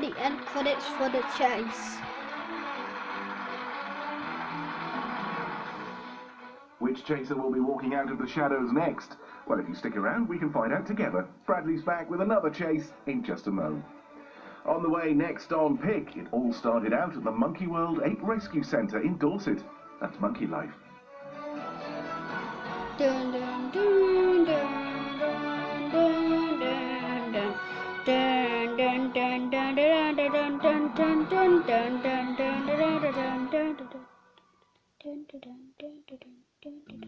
the end credits for the chase. Which chaser will be walking out of the shadows next? Well, if you stick around, we can find out together. Bradley's back with another chase in just a moment. On the way next on Pick, it all started out at the Monkey World Ape Rescue Centre in Dorset. That's monkey life. Dun, dun, dun, dun, dun, dun, dun, dun,